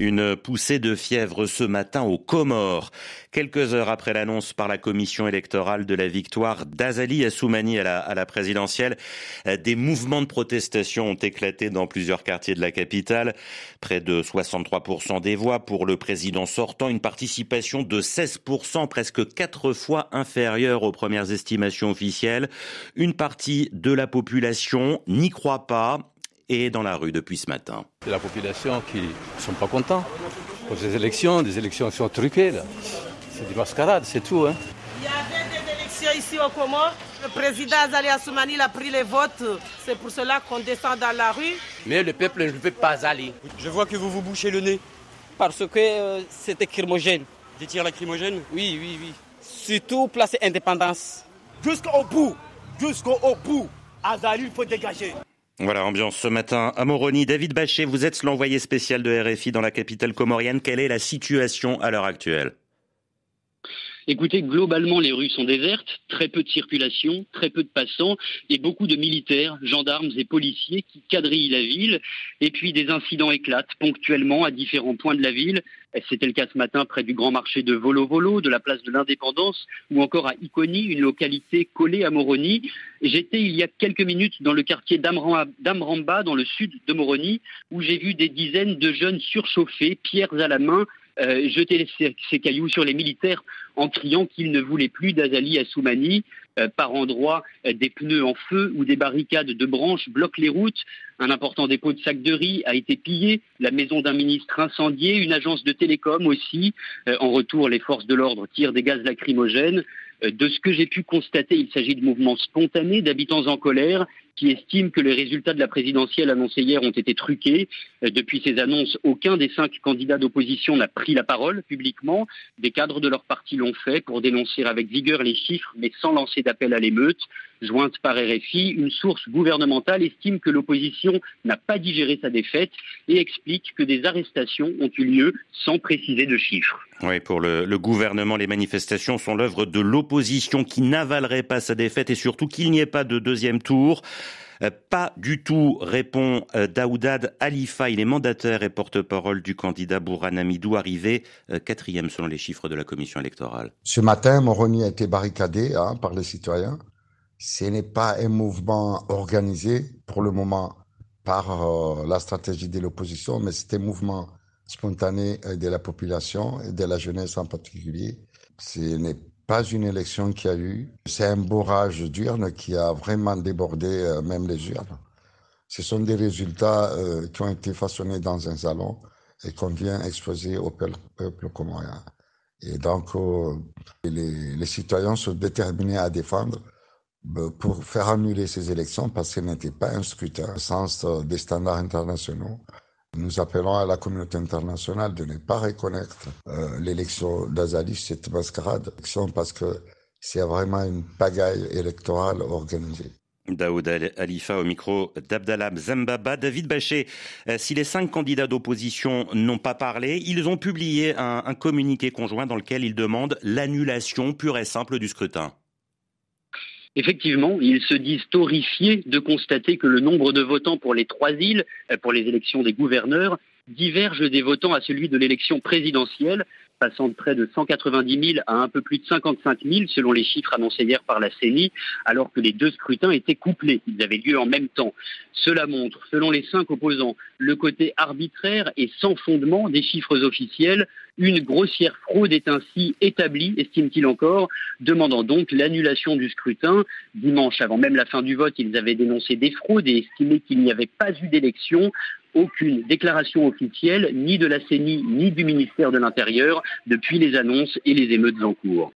Une poussée de fièvre ce matin aux Comores. Quelques heures après l'annonce par la commission électorale de la victoire d'Azali Assoumani à la, à la présidentielle, des mouvements de protestation ont éclaté dans plusieurs quartiers de la capitale. Près de 63% des voix pour le président sortant, une participation de 16%, presque quatre fois inférieure aux premières estimations officielles. Une partie de la population n'y croit pas et dans la rue depuis ce matin. C'est la population qui ne sont pas contents pour ces élections. Des élections sont truquées. Là. C'est des mascarades, c'est tout. Hein. Il y avait des élections ici au Comores. Le président Azali Assoumani a pris les votes. C'est pour cela qu'on descend dans la rue. Mais le peuple ne veut pas aller. Je vois que vous vous bouchez le nez. Parce que euh, c'était crimogène. Des tirs lacrymogènes? Oui, oui, oui. Surtout place indépendance. Jusqu'au bout, jusqu'au bout, Azali, il faut dégager. Voilà, ambiance ce matin à Moroni. David Bachet, vous êtes l'envoyé spécial de RFI dans la capitale comorienne. Quelle est la situation à l'heure actuelle? Écoutez, globalement, les rues sont désertes, très peu de circulation, très peu de passants et beaucoup de militaires, gendarmes et policiers qui quadrillent la ville. Et puis des incidents éclatent ponctuellement à différents points de la ville. C'était le cas ce matin près du grand marché de Volo-Volo, de la place de l'Indépendance, ou encore à Iconi, une localité collée à Moroni. J'étais il y a quelques minutes dans le quartier d'Amramba, dans le sud de Moroni, où j'ai vu des dizaines de jeunes surchauffés, pierres à la main, euh, jeter ses, cailloux sur les militaires en criant qu'ils ne voulaient plus d'Azali Assoumani. Euh, par endroits, euh, des pneus en feu ou des barricades de branches bloquent les routes. Un important dépôt de sacs de riz a été pillé, la maison d'un ministre incendiée, une agence de télécom aussi. en retour, les forces de l'ordre tirent des gaz lacrymogènes. De ce que j'ai pu constater, il s'agit de mouvements spontanés d'habitants en colère qui estiment que les résultats de la présidentielle annoncée hier ont été truqués. Euh, depuis ces annonces, aucun des cinq candidats d'opposition n'a pris la parole publiquement. Des cadres de leur parti l'ont fait pour dénoncer avec vigueur les chiffres, mais sans lancer d'appel à l'émeute. Jointe par RFI, une source gouvernementale estime que l'opposition n'a pas digéré sa défaite et explique que des arrestations ont eu lieu sans préciser de chiffres. Oui, pour gouvernement, les manifestations sont l'œuvre de l'opposition qui n'avalerait pas sa défaite et surtout qu'il n'y ait pas de deuxième tour. Euh, pas du tout, répond euh, Daoudad Alifa. Il est mandataire et porte-parole du candidat Bourhan Amidou, arrivé euh, quatrième selon les chiffres de la commission électorale. Ce matin, Moroni a été barricadé hein, par les citoyens. Ce n'est pas un mouvement organisé pour le moment par la stratégie de l'opposition, mais c'est un mouvement spontané de la population et de la jeunesse en particulier. Ce n'est pas une élection qui a eu. C'est un bourrage d'urnes qui a vraiment débordé euh, même les urnes. Ce sont des résultats euh, qui ont été façonnés dans un salon et qu'on vient exposer au peuple comorien. Et donc, euh, les, citoyens sont déterminés à défendre pour faire annuler ces élections parce que ce n'était pas un scrutin au sens des standards internationaux. Nous appelons à la communauté internationale de ne pas reconnaître euh, l'élection d'Azali, cette mascarade, parce que c'est vraiment une pagaille électorale organisée. Daoud Alifa au micro d'Abdallah Zambaba. David Bachet, euh, si les cinq candidats d'opposition n'ont pas parlé, ils ont publié un communiqué conjoint dans lequel ils demandent l'annulation pure et simple du scrutin. Effectivement, ils se disent horrifiés de constater que le nombre de votants pour les trois îles, euh, pour les élections des gouverneurs, diverge des votants à celui de l'élection présidentielle, passant de près de 190 000 à un peu plus de 55 000 selon les chiffres annoncés hier par la CENI, alors que les deux scrutins étaient couplés. Ils avaient lieu en même temps. Cela montre, selon les cinq opposants, le côté arbitraire et sans fondement des chiffres officiels. Une grossière fraude est ainsi établie, estime-t-il encore, demandant donc l'annulation du scrutin. Dimanche, avant même la fin du vote, ils avaient dénoncé des fraudes et estimé qu'il n'y avait pas eu d'élection aucune déclaration officielle, ni de la CENI, ni du ministère de l'Intérieur, depuis les annonces et les émeutes en cours.